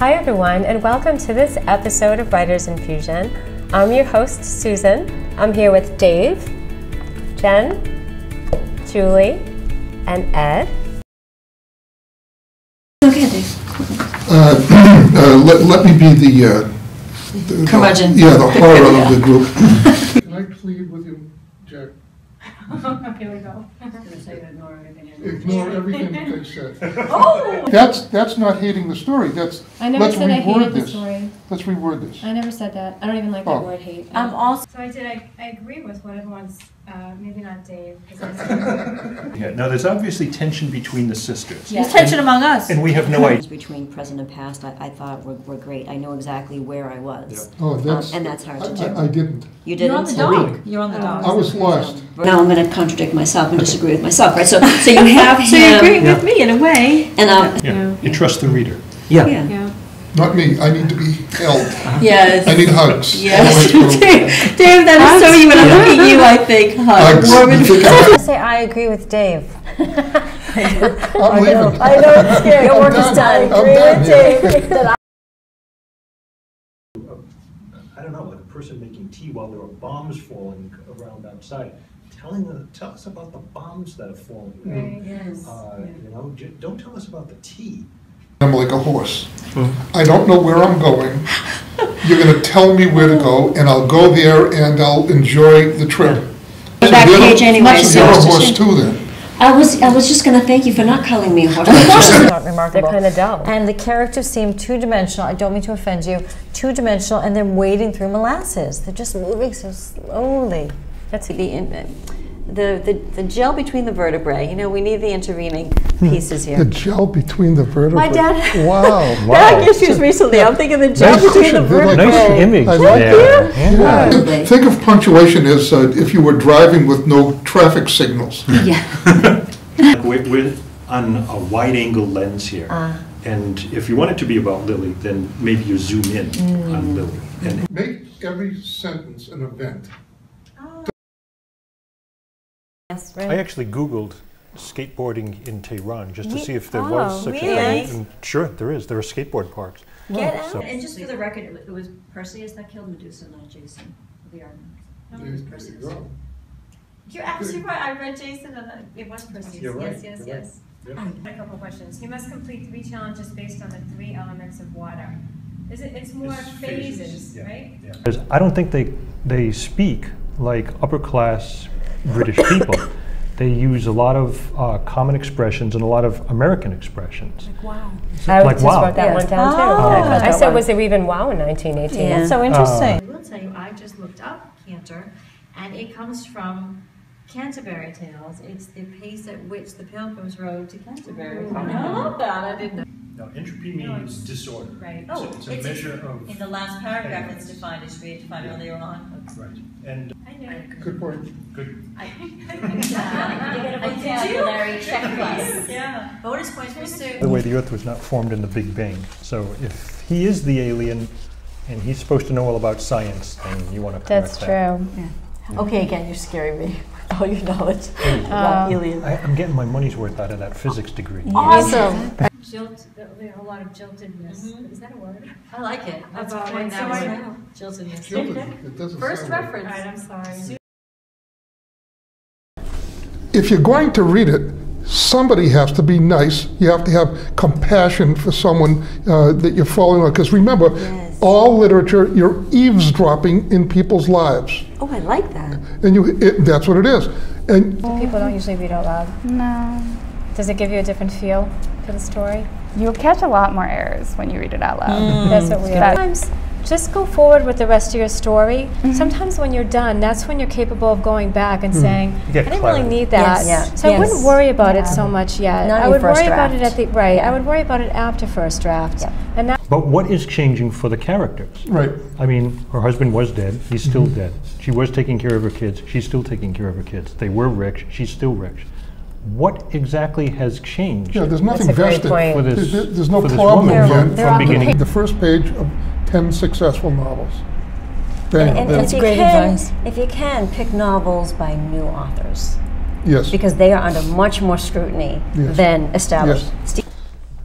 Hi, everyone, and welcome to this episode of Writers Infusion. I'm your host, Susan. I'm here with Dave, Jen, Julie, and Ed. Okay, Dave. Uh, uh, Let let me be the... uh, the- Curmudgeon. Yeah, the horror of the group. Can I plead with you, Jack? Here we go. Ignore everything that they said. Oh! That's, that's not hating the story, that's, I never let's said I reword hated the this. story. Let's reword this. I never said that. I don't even like that Oh. word hate. I'm also, So I did, I, I agree with what everyone's, uh, maybe not Dave, 'cause I- Yeah, now there's obviously tension between the sisters. there's tension among us. And we have no idea. between present and past, I, I thought were, were great. I know exactly where I was. Oh, Um, that's... and that's hard to I- do. I I didn't. You You're on didn't? the dog. You're on the dog. I was lost. Now I'm gonna contradict myself and disagree with myself, right? So, so you have him. So you agree with me in a way. And, um, Yeah, you trust the reader. yeah. yeah. Not me, I need to be held. Yes. I need hugs. Yes. All the way through. Dave, Dave, that is so you. When I look at you, I think, hug. Hugs. Warm and You I'm- say I agree with Dave. I'm leaving. I know it's scary. Your work is done. done. I'm Agree done with here. Dave. I- I don't know, like a person making tea while there are bombs falling around outside, telling them, tell us about the bombs that are falling. Right. Yes. Uh, You know, j- don't tell us about the tea. I'm like a horse. Hmm. I don't know where I'm going. You're gonna tell me where to go, and I'll go there and I'll enjoy the trip. So Back you're the- page anyway, so You're a so- horse too then. I was, I was just gonna thank you for not calling me a horse. It's not They're kind of dull. And the characters seem two-dimensional. I don't mean to offend you. Two-dimensional, and they're wading through molasses. They're just moving so slowly. That's The, in- the, the, the gel between the vertebrae. You know, we need the intervening hmm. pieces here. The gel between the vertebrae. My dad- Wow. Back issues recently. I'm thinking the gel Nice between the cushion. Like- vertebrae. Nice image I like there. Yeah. Probably. Think of punctuation as uh, if you were driving with no traffic signals. Yeah. We're, we're on a wide-angle lens here. Ah. And if you want it to be about Lily, then maybe you zoom in mm. on Lily. And Make every sentence an event. Yes, I actually Googled skateboarding in Tehran just to Ye- see if there oh, was such really? a thing. And sure, there is. There are skateboard parks. Get out. So- And just for the record, it it was Perseus that killed Medusa, not Jason, the Argonauts. There you go. You're absolutely right, I read Jason and it was Perseus, You're right, yes, yes, you're right. yes. Yep. A couple of questions. You must complete three challenges based on the three elements of water. Is it, it's more It's phases, phases, yeah. right? Because I don't think they they speak like upper class British people. They use a lot of uh, common expressions and a lot of American expressions. Wow! I Like just wow. wrote that Yeah. one down too. Oh. I I said, wrote was there even wow in 1918? That's so Uh, interesting. I will tell you, I just looked up canter, and it comes from Canterbury Tales. It's the pace at which the pilgrims rode to Canterbury. I love that, I didn't know. Now, entropy means disorder. Right. So it's a oh, measure of. In the last paragraph, it's defined as we had defined earlier on. Right, and I knew it. Good point. good, A vocabulary checklist. Yeah. Bonus points for Sue. The way the Earth was not formed in the Big Bang. So if he is the alien and he's supposed to know all about science, then you want to correct That's that. true. Okay, again, you're scaring me with all your knowledge about um, aliens. I, I'm getting my money's worth out of that physics degree. Awesome. Jilt, there's a lot of jiltedness. Is that a word? I like it. Let's About coin it. that So I- now. Jiltedness. Gilded. It doesn't First sound right. All reference. right, I'm sorry. If you're going to read it, somebody has to be nice. You have to have compassion for someone uh, that you're following. Because remember, Yes. all literature, you're eavesdropping in people's lives. Oh, I like that. And you, it, that's what it is. And People don't usually read out loud. No. Does it give you a different feel for the story? You'll catch a lot more errors when you read it out loud. Mm. That's what we That- Sometimes just go forward with the rest of your story. Mm-hmm. Sometimes when you're done, that's when you're capable of going back and hmm. saying, I didn't really need that. Yes, yeah. So I wouldn't worry about it so much yet. Not I would first worry about it at the right. Yeah. I would worry about it after first draft. Yeah. And that But what is changing for the characters? right, I mean, her husband was dead. He's still mm-hmm. dead. She was taking care of her kids. She's still taking care of her kids. They were rich. She's still rich. What exactly has changed yeah, there's nothing That's a great vested. point. for this? there- There's no for this problem woman yet. from, They're from beginning? The first page of 10 successful novels. Bang, And, and there. if you great can, advice. if you can, pick novels by new authors Yes. because they are under much more scrutiny Yes. than established. Ste-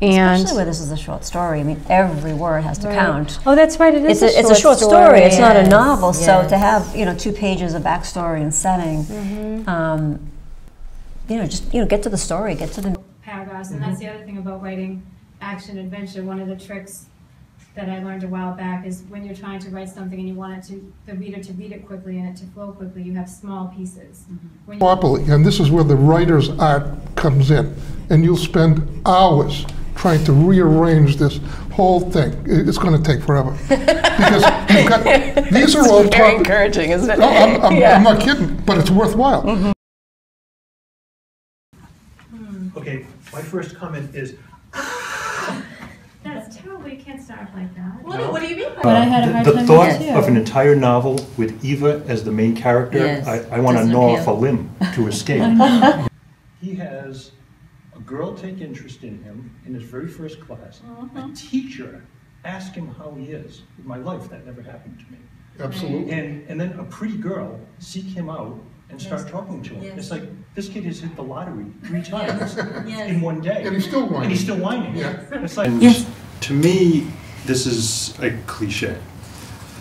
And Especially where this is a short story. I mean, every word has to Right. count. Oh, that's right, it is It's a a, it's a short short story, story, it's not a yes, novel, so to have, you know, two pages of backstory and setting, Mm-hmm. um, you know, just, you know, get to the story, get to the paragraphs, and that's the other thing about writing action adventure. One of the tricks that I learned a while back is when you're trying to write something and you want it to the reader to read it quickly and it to flow quickly, you have small pieces. Mm-hmm. When you- properly, and this is where the writer's art comes in. And you'll spend hours trying to rearrange this whole thing. It's going to take forever. Because you've got, these are all. very top- encouraging, isn't it? No, I'm, I'm, Yeah. I'm not kidding, but it's worthwhile. Mm-hmm. Okay, my first comment is, That's terrible. You can't start like that. What, what do you mean by But I uh, had a the- hard the time thought with it, too. of an entire novel with Eva as the main character, Yes, I, I want to doesn't gnaw off a appeal. limb to escape. He has a girl take interest in him in his very first class. A teacher ask him how he is. In my life, that never happened to me. Absolutely. And, and then a pretty girl seek him out and start talking to him. Yes. It's like, this kid has hit the lottery three times Yes. in one day. And he's still whining. And he's still whining. Yeah. It's like, Yes. to me, this is a cliche.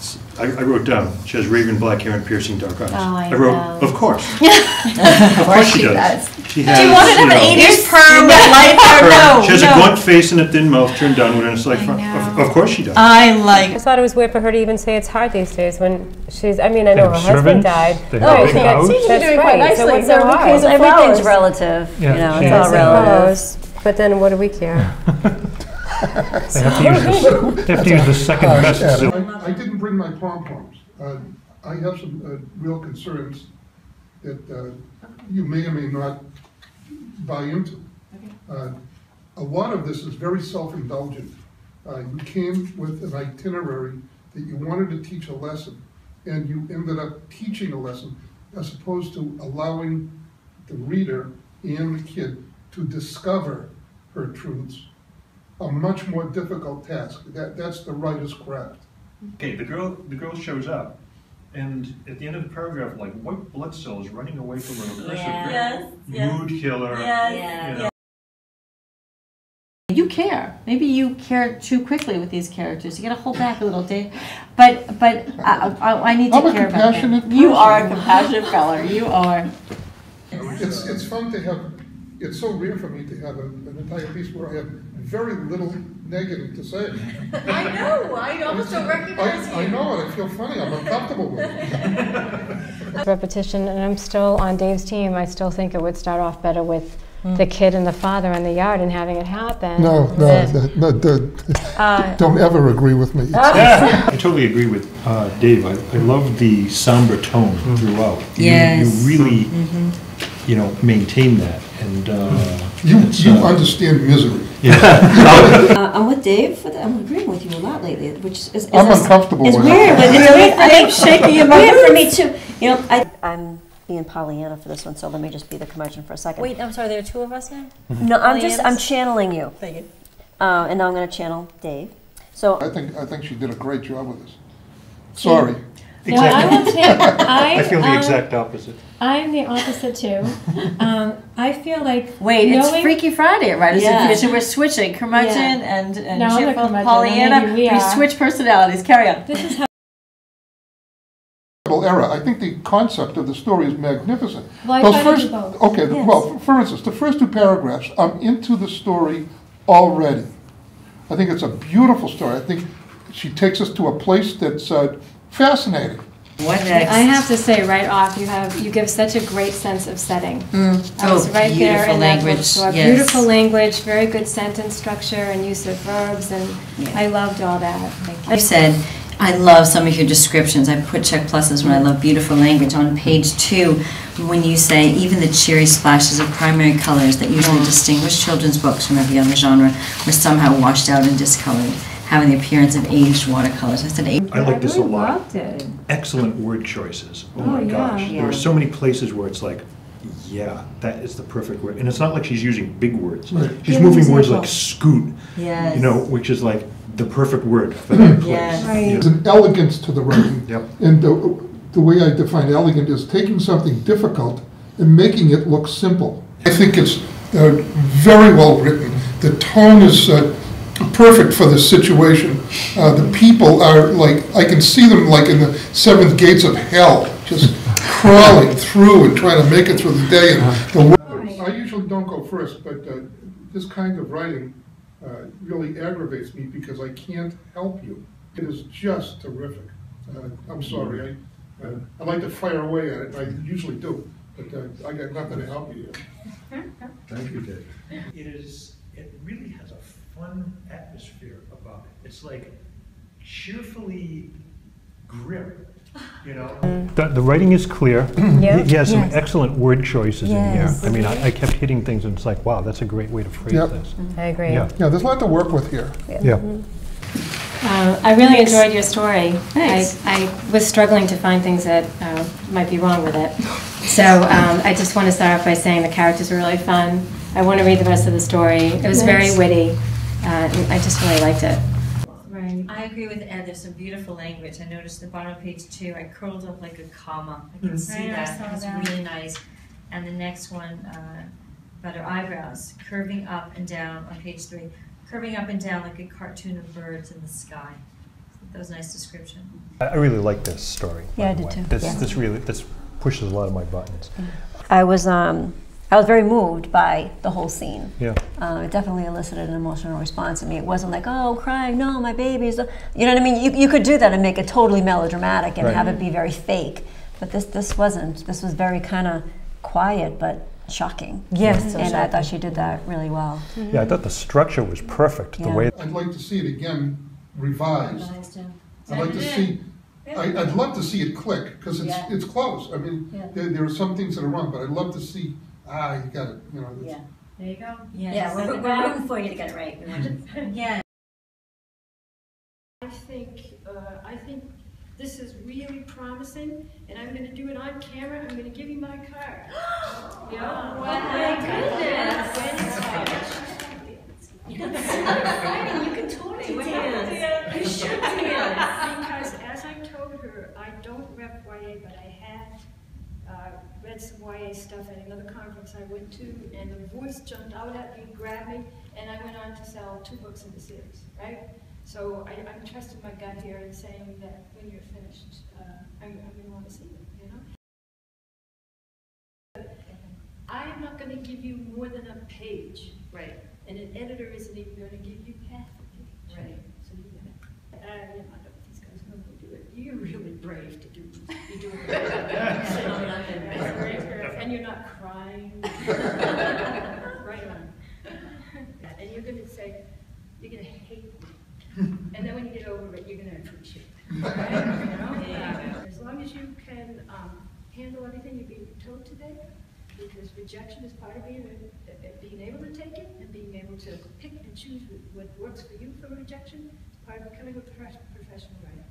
It's- I, I wrote down, she has raven black hair and piercing dark eyes. Oh, I wrote, know. of course. Of course she does. She has, Do you want to have an 80s perm with light hair? No, She has a no. blunt face and a thin mouth turned downward, and it's like, I of, know. of course she does. I I like, I thought it was weird for her to even say it's hard these days when she's, I mean, I know her husband servants, died. they have Oh, a big yeah, house. She's doing quite right, so nicely. what's so are hard? Everything's flowers. relative, you Yeah, know, it's all relative. But then what do we care? They have to use the, they have to use the second best Uh, sil- I I didn't bring my pom-poms. Uh, I have some uh, real concerns that uh, you may or may not buy into. Uh, A lot of this is very self-indulgent. Uh, You came with an itinerary that you wanted to teach a lesson, and you ended up teaching a lesson as opposed to allowing the reader and the kid to discover her truths. A much more difficult task. That, that's the writer's craft. Okay, the girl, the girl shows up, and at the end of the paragraph, like white blood cells running away from her aggressive Yes, girl. yes. Mood killer. Yes, you know. you care. Maybe you care too quickly with these characters. You gotta hold back a little, Dave. But, but I, I, I need to I'm a care about them. compassionate You are a compassionate feller. You are. It's, it's fun to have, it's so rare for me to have a- an entire piece where I have very little negative to say. I know. I almost don't recognize I, I know it, I feel funny, I'm uncomfortable with it. repetition, and I'm still on Dave's team. I still think it would start off better with the kid and the father in the yard and having it happen. No, no, than- no, no, Uh, don't ever agree with me. Yeah, I totally agree with uh, Dave. I, I love the somber tone throughout. You- Yes. You really, you know, maintain that, and uh, You, you uh, understand misery. Uh, I'm with Dave, with- I'm agreeing with you a lot lately, which is. is I'm is- uncomfortable It's with weird, but it's weird, I think, shaking in my weird for me too. You know, I, I'm being Pollyanna for this one, so let me just be the curmudgeon for a second. Wait, I'm sorry, there are two of us now? No, I'm just, I'm channeling you. Thank you. Uh, and now I'm gonna channel Dave. So, I think, I think she did a great job with this. Sorry. No, I will exactly. take, I, I feel the um, exact opposite. I'm the opposite too. Um, I feel like Wait, it's Freaky Friday at Writers Yeah. Infusion. We're switching curmudgeon Yeah. and, and No, I'm curmudgeon, Pollyanna. maybe we switch personalities. Carry on. This is how Era. I think the concept of the story is magnificent. Well, Those try to do first- both. Okay, the- well, for instance, the first two paragraphs, I'm into the story already. I think it's a beautiful story. I think she takes us to a place that's uh, fascinating. What next? I have to say right off, you have you give such a great sense of setting. Hmm. I was Oh, right there beautiful in that book. language, So yes. beautiful language, very good sentence structure and use of verbs, and I loved all that. Thank you. I've said, I love some of your descriptions. I put check pluses when I love beautiful language. On page two, when you say, even the cheery splashes of primary colors that usually distinguish children's books from every other genre were somehow washed out and discolored, having the appearance of aged watercolors. I said, "Aged I like this a really lot. loved it. Excellent word choices. Oh, Oh, my yeah. gosh, there are so many places where it's like, yeah, that is the perfect word, and it's not like she's using big words. Right. She's Give moving words like scoot, Yes. you know, which is like the perfect word for that place. Yes. Right. know. There's an elegance to the writing. Yep. And the, the way I define elegant is taking something difficult and making it look simple. I think it's uh, very well written. the tone is uh, perfect for this situation. Uh, The people are like, I can see them like in the seventh gates of hell, just crawling through and trying to make it through the day. And the I usually don't go first, but uh, this kind of writing uh, really aggravates me because I can't help you. It is just terrific. Uh, I'm sorry, I, uh, I like to fire away at it, I usually do, but uh, I got nothing to help you here. Thank you, Dave. It is, it really has a fun atmosphere about it. It's like cheerfully grim, you know? The, the writing is clear. Yeah. He has some Yes. excellent word choices in here. I mean, I, I kept hitting things and it's like, wow, that's a great way to phrase Yep. this. I agree. Yeah, Yeah, there's a lot to work with here. yeah. Uh, I really enjoyed your story. Thanks. I, I was struggling to find things that uh, might be wrong with it. So um, I just want to start off by saying the characters are really fun. I want to read the rest of the story. It was very witty. Uh, I just really liked it. Right. I agree with Ed, there's some beautiful language. I noticed the bottom of page two, I curled up like a comma. I can see Right, that, saw it's that. really nice. And the next one, uh, about her eyebrows, curving up and down on page three, curving up and down like a cartoon of birds in the sky. That was a nice description. I, I really like this story. Yeah, I did way. too. This, Yeah. this really, this pushes a lot of my buttons. I was, um, I was very moved by the whole scene. Yeah. Uh, it definitely elicited an emotional response in me. It wasn't like, oh, crying, no, my baby's. You know what I mean? You, you could do that and make it totally melodramatic and Right. have it be very fake. But this, this wasn't. This was very kind of quiet but shocking. Yes, so and I shocking. thought she did that really well. Yeah, I thought the structure was perfect, the Yeah. way, I'd like to see it again revised. Revised, yeah. I'd like to see, I, I'd love to see it click, because it's, Yeah. it's close. I mean, Yeah. there, there are some things that are wrong, but I'd love to see, ah, you got it, you know. it's- There you go. Yeah, we're, we're rooting for you to get it right. Yeah, I think, uh, I think this is really promising, and I'm gonna do it on camera, I'm gonna give you my card. Yeah. my goodness. When it's finished. You can totally dance. You should dance. Because as I told her, I don't rep YA, but I had, uh, read some YA stuff at another conference I went to, and the voice jumped out at me, grabbed me, and I went on to sell two books in the series, right? So I, I'm trusting my gut here and saying that when you're finished, uh, I'm, I'm gonna wanna see it, you know? I am not gonna give you more than a page. Right. And an editor isn't even gonna give you half a page. Right. So you gotta, uh, you know, I don't know if these guys know how to do it. You're really brave to do, you're doing it. And you're not crying. Right on. And you're gonna say, you're gonna hate me. And then when you get over it, you're gonna appreciate it. Right? You know? Uh, As long as you can, um, handle everything you're being told today, because rejection is part of being, uh, uh, being able to take it and being able to pick and choose what works for you for rejection, it's part of becoming a prof- professional writer.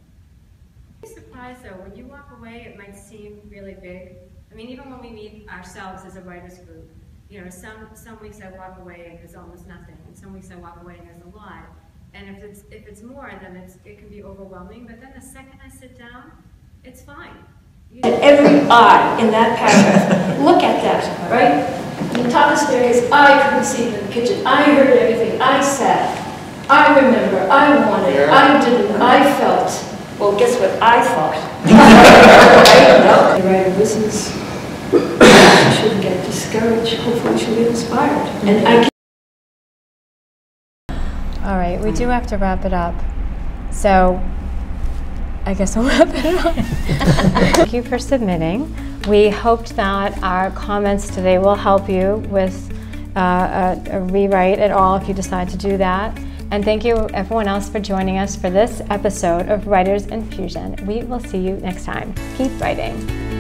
Be surprised though, when you walk away, it might seem really big. I mean, even when we meet ourselves as a writers group, you know, some, some weeks I walk away and there's almost nothing, and some weeks I walk away and there's a lot. And if it's, if it's more, then it's, it can be overwhelming, but then the second I sit down, it's fine. You And every eye in that paragraph, look at that, right? The top of the staircase, I couldn't see in the kitchen, I heard everything, I sat, I remember, I wanted, I didn't, I felt. Well, guess what I thought? The writer listens, she shouldn't get discouraged, hopefully she'll be inspired. And I All right, we do have to wrap it up. So I guess we'll wrap it up. Thank you for submitting. We hoped that our comments today will help you with uh, a, a rewrite at all if you decide to do that. And thank you everyone else for joining us for this episode of Writers Infusion. We will see you next time. Keep writing.